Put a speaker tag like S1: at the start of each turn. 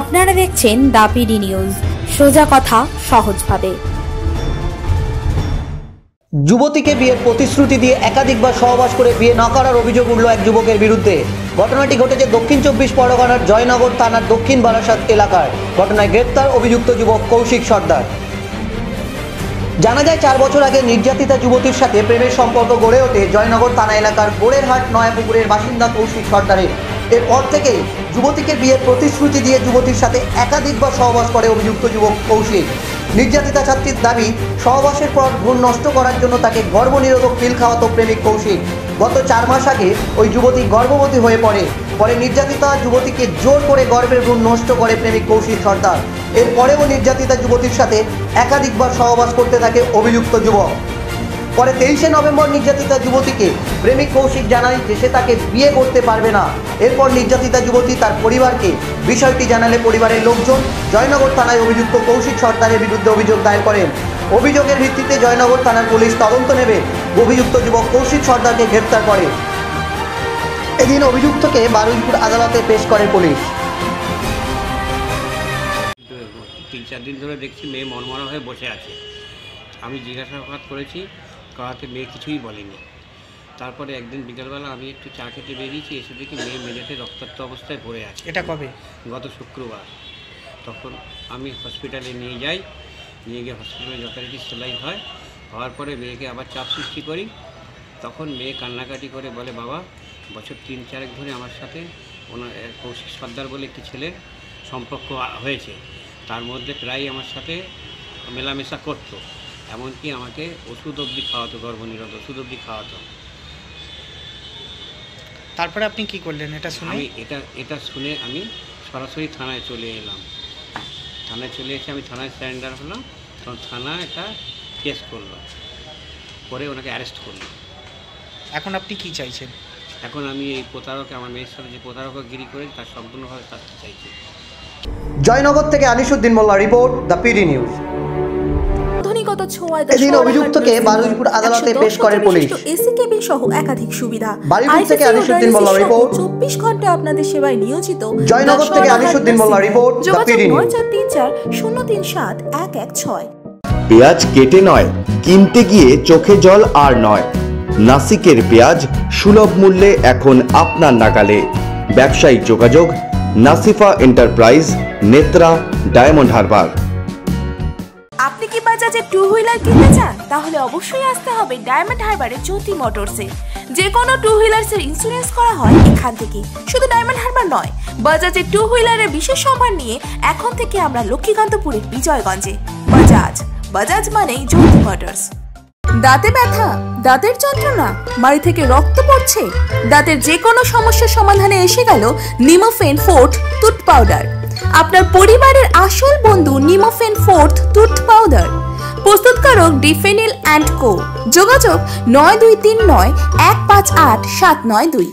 S1: আপনারা দেখছেন দাপিডি নিউজ। সোজা কথা সহজভাবে।
S2: যুবতীকে বিয়ের প্রতিশ্রুতি দিয়ে একাধিকবার সহবাস করে বিয়ে না করার অভিযোগ উঠল এক যুবকের বিরুদ্ধে। ঘটনাটি ঘটেছে দক্ষিণ চব্বিশ পরগনার জয়নগর থানার দক্ষিণ বারাসাত এলাকার। ঘটনায় গ্রেপ্তার অভিযুক্ত যুবক কৌশিক সর্দার। জানা যায়, চার বছর আগে নির্যাতিতা যুবতীর সাথে প্রেমের সম্পর্ক গড়ে ওঠে জয়নগর থানা এলাকার গোড়েরহাট নয়াপুকুরের বাসিন্দা কৌশিক সর্দারের। এরপর থেকেই যুবতীকে বিয়ের প্রতিশ্রুতি দিয়ে যুবতীর সাথে একাধিকবার সহবাস করে অভিযুক্ত যুবক কৌশিক। নির্যাতিতা ছাত্রীর দাবি, সহবাসের পর ভ্রূণ নষ্ট করার জন্য তাকে গর্ভনিরোধক পিল খাওয়াতো প্রেমিক কৌশিক। গত চার মাস আগে ওই যুবতী গর্ভবতী হয়ে পড়ে। পরে নির্যাতিতা যুবতীকে জোর করে গর্ভের ভ্রূণ নষ্ট করে প্রেমিক কৌশিক সর্দার। এরপরেও নির্যাতিতা যুবতীর সাথে একাধিকবার সহবাস করতে থাকে অভিযুক্ত যুবক। পরে তেইশে নভেম্বর নির্যাতিতা যুবতীকে প্রেমিক কৌশিক জানায় যে সে তাকে বিয়ে করতে পারবে না। এরপর নির্যাতিতা যুবতী তার পরিবারকে বিষয়টি জানালে পরিবারের লোকজন জয়নগর থানায় অভিযুক্ত কৌশিক সর্দারের বিরুদ্ধে অভিযোগ দায়ের করেন। অভিযোগের ভিত্তিতে জয়নগর থানার পুলিশ তদন্ত নেবে। অভিযুক্ত যুবক কৌশিক সর্দারকে গ্রেপ্তার করে। এদিন অভিযুক্তকে বারুইপুর আদালতে পেশ করে পুলিশ।
S3: তিন চার দিন ধরে দেখছি মেয়ে মনমরা হয়ে বসে আছে। আমি জিজ্ঞাসাবাদ করেছি করাতে মেয়ে কিছুই বলেনি। তারপরে একদিন বিকালবেলা আমি একটু চা খেতে বেরিয়েছি এসে দেখি মেয়ে মেঝেতে রক্তাক্ত অবস্থায় পড়ে আছে।
S4: এটা কবে?
S3: গত শুক্রবার। তখন আমি হসপিটালে নিয়ে যাই নিয়ে গিয়ে হসপিটালে যথারীতি সেলাই হয়। হওয়ার পরে মেয়েকে আবার চাপ সৃষ্টি করি। তখন মেয়ে কান্নাকাটি করে বলে বাবা বছর তিন চারেক ধরে আমার সাথে ওনার কৌশিক সর্দার বলে একটি ছেলের সম্পর্ক হয়েছে। তার মধ্যে প্রায় আমার সাথে মেলামেশা করতো। এমনকি আমাকে ওষুধ অবধি খাওয়াতো গর্ভনিরোধ ওষুধ অবধি খাওয়াতো।
S4: তারপরে আপনি কি করলেন? এটা শুনে?
S3: আমি এটা এটা শুনে আমি সরাসরি থানায় চলে এলাম। থানায় চলে এসে আমি থানায় স্যারেন্ডার হলাম। তখন থানা এটা কেস করল। পরে ওনাকে অ্যারেস্ট করল।
S4: এখন আপনি কি চাইছেন?
S3: এখন আমি এই প্রতারক আমার মেয়ের সাথে যে প্রতারক গিরি করে তার সম্পূর্ণভাবে শাস্তি চাইছি।
S2: জয়নগর থেকে Anisuddin Molla report the PD news.
S5: আধুনিকতা ছোঁয়ায়
S2: এদিন অভিযুক্তকে বারুইপুর আদালতে পেশ করে পুলিশ।
S5: এসি কেবিন সহ একাধিক সুবিধা।
S2: বারুইপুর থেকে
S5: ICC
S2: আনিসুদ্দিন মোল্লা রিপোর্ট।
S5: 24 ঘণ্টা আপনাদের সেবায় নিয়োজিত
S2: জয়নগর থেকে Anisuddin Molla report, the PD news.
S5: 037
S6: পেঁয়াজ কেটে নয় কিনতে গিয়ে চোখে জল আর নয়। নাসিকের পেঁয়াজ সুলভ মূল্যে এখন আপনার নাগালে। ব্যবসায়িক যোগাযোগ Nasifa enterprise Netra diamond harbour.
S5: বাজাজে two wheeler কিনতে চান, তাহলে অবশ্যই আসতে হবে ডায়মন্ড হারবারে জ্যোতি মোটরসে। যে কোনো টু হুইলার্সের ইন্স্যুরেন্স করা হয় এখান থেকে। শুধু ডায়মন্ড হারবার নয় বাজাজের টু হুইলারের বিশেষ সম্মান নিয়ে এখন থেকে আমরা লক্ষ্মীকান্তপুরের বিজয়গঞ্জে। বাজাজ বাজাজ মানেই জ্যোতি মোটরস। দাঁতে ব্যথা, দাঁতের যন্ত্রণা বাড়ি থেকে রক্ত পড়ছে, দাঁতের যে কোনো সমস্যার সমাধানে এসে গেল নিমোফেন ফোর্থ টুথ পাউডার আপনার পরিবারের আসল বন্ধু নিমোফেন ফোর্থ টুথ পাউডার প্রস্তুতকারক ডিফেনিল অ্যান্ড কো। যোগাযোগ নয় দুই তিন নয় এক পাঁচ আট সাত নয় দুই।